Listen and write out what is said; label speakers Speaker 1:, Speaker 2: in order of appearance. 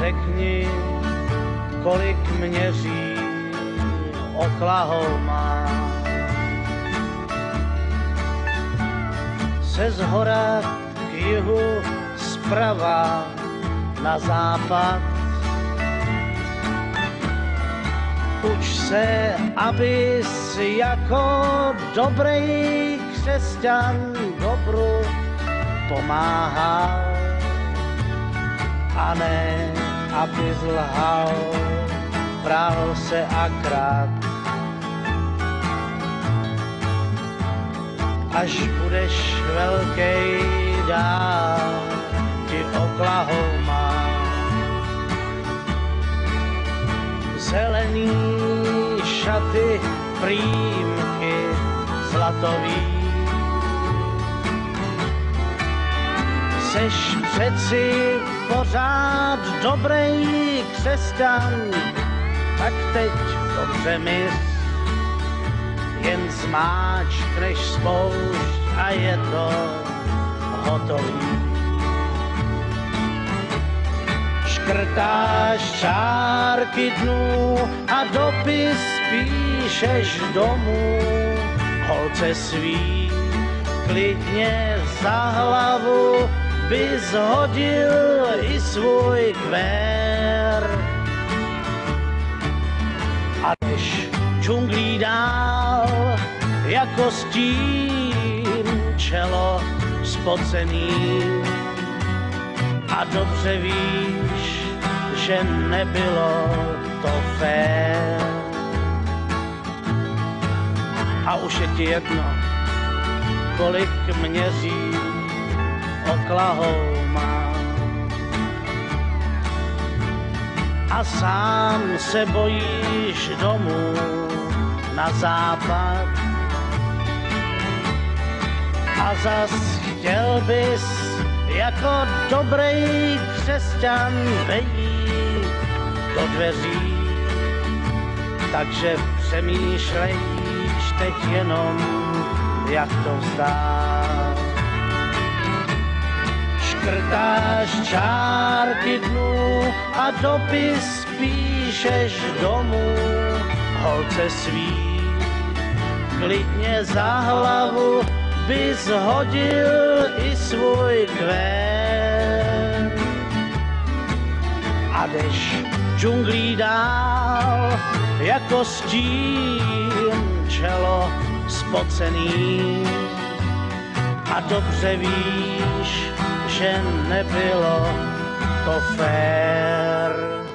Speaker 1: řekni, kolik měří Oklahoma. Se z hora k jihu, zprava na západ. Uč se, abys jako dobrý křesťan dobru pomáhal a ne, aby zlhal, bral se akrát. Až budeš velký, dá ti Oklahoma. Zelený šaty, prímky, zlatový Seš přeci pořád dobrý křesťan, tak teď dobře mis, jen zmáčkneš spoušť a je to hotový. Škrtáš čárky dnů a dopis píšeš domů, holce svý, klidně za hlavu by zhodil svůj kvér. A když džunglí dál, jako stín čelo spocený. A dobře víš, že nebylo to fér. A už je ti jedno, kolik měří Oklahoma. A sám se bojíš domů na západ. A zas chtěl bys jako dobrý křesťan vejít do dveří. Takže přemýšlejš teď jenom, jak to vzdát škrtáš čárky dnů a dopis píšeš domů holce svý. Klidně za hlavu by zhodil i svůj kven. A jdeš džunglí dál, jako stín čelo spocený. A dobře víš, nebylo to fér.